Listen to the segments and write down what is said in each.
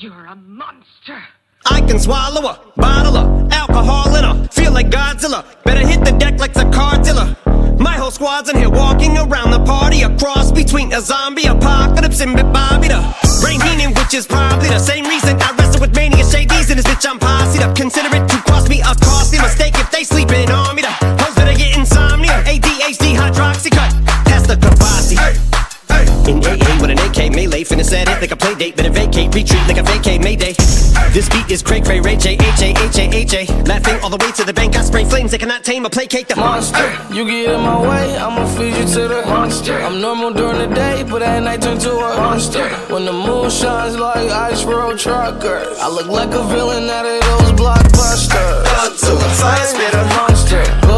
You're a monster. I can swallow a bottle of alcohol in her. Feel like Godzilla. Better hit the deck like the car. My whole squad's in here walking around the party. A cross between a zombie apocalypse and Bobby the Brain Heenan, which is probably the same reason I wrestle with mania shades in this bitch. I'm posse up. Consider it to AK melee, finna set it like a play date, better vacate, retreat like a vacate Mayday. This beat is Craig Ray Ray J H A H A H A. Laughing all the way to the bank, I spray flames, they cannot tame or placate the monster. You get in my way, I'ma feed you to the monster. I'm normal during the day, but at night turn to a monster. When the moon shines like ice road truckers, I look like a villain out of those blockbusters. Up to the fire spit a monster.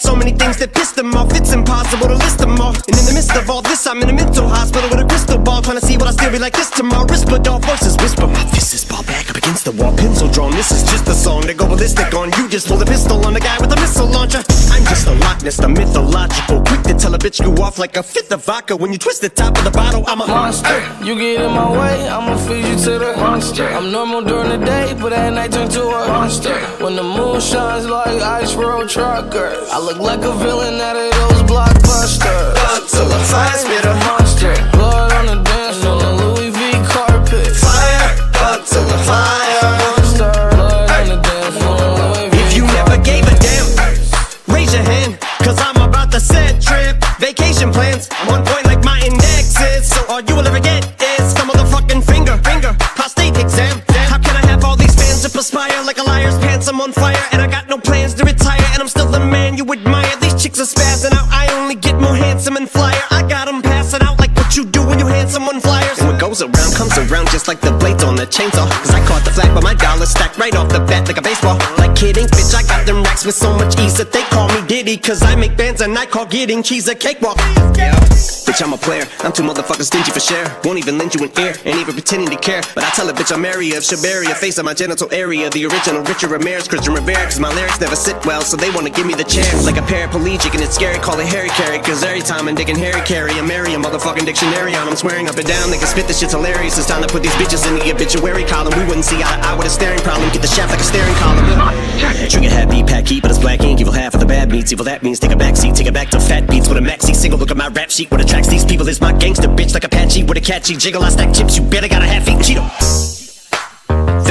So many things that pissed them off. It's impossible to list them all. And in the midst of all this, I'm in a mental hospital with a crystal ball. Trying to see what I still be like this tomorrow. Dog voices whisper. My fist is ball back up against the wall. Pencil drawn. This is just a song to go ballistic on. You just pull the pistol on the guy with a missile launcher. I'm just a Loch Ness, the mythological. Quick to tell a bitch you off like a fifth of vodka. When you twist the top of the bottle, I'm a monster. You get in my way, I'ma feed you to the monster. I'm normal during the day, but at night turn to a monster. When the moon shines like ice road truckers, I look like a villain out of those blockbusters. To the fire spitter. monster. I'm on fire and I got no plans to retire. And I'm still the man you admire. These chicks are spazzing out. I only get more handsome and flyer. Goes around comes around just like the blades on the chainsaw. Cause I caught the flag, but my dollar stacked right off the bat like a baseball. Like kidding, bitch, I got them racks with so much ease that they call me Diddy. Cause I make bands and I call getting cheese a cakewalk. Yeah. Bitch, I'm a player. I'm too motherfucking stingy for share. Won't even lend you an ear, ain't even pretending to care. But I tell a bitch I'm area of Shabaria, face of my genital area. The original Richard Ramirez, Christian Rivera. Cause my lyrics never sit well, so they wanna give me the chair. Like a paraplegic, and it's scary, call it Harry Carry. Cause every time I'm digging Harry Carry, I'm marry a motherfucking dictionary on. I'm swearing up and down, they can spit this shit's hilarious. It's time to put these bitches in the obituary column. We wouldn't see eye to eye with a staring problem. Get the shaft like a staring column. Trigger happy, pack heat, but it's black ink. Evil half of the bad meats. Evil that means take a back seat, take it back to fat beats with a maxi single. Look at my rap sheet. What attracts these people is my gangster bitch like Apache with a catchy jiggle. I stack chips. You better got a half eat Cheeto.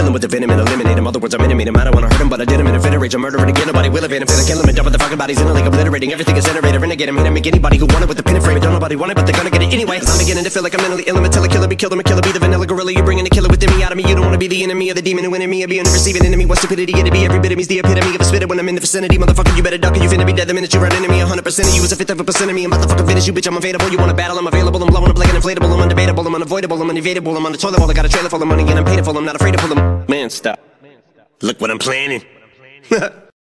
Him with the venom and eliminate him. Other words, I'm intimate him. I don't wanna hurt him, but I did him in a fit of rage. I'm murdering again. Nobody will evade him. Finna kill him and dump the fucking bodies in a lake, obliterating everything is generated. Renegade him, hit him, make anybody who want it with the pin and frame. Don't nobody want it, but they're gonna get it anyway. I'm beginning to feel like I'm mentally ill. I'm a killer, killer, be killed. I'm a killer, be the vanilla gorilla. You're bringing the killer within me out of me. You don't wanna be the enemy of the demon who me. Or be a receiving enemy. What stupidity it'd be. Every bit of me's the epitome of a spitter when I'm in the vicinity. Motherfucker, you better duck or you finna be dead the minute you run into me. 100% of you is a fifth of a percent of me. I'm about to fucking finish you, bitch. I'm available. You wanna battle? I'm available. I'm blowing up like an inflatable. I'm undebatable. I'm unavoidable. I'm. I'm on the toilet bowl. I got a trailer full of money and I'm paid for. I'm not afraid to pull them. Man, stop. Look what I'm planning.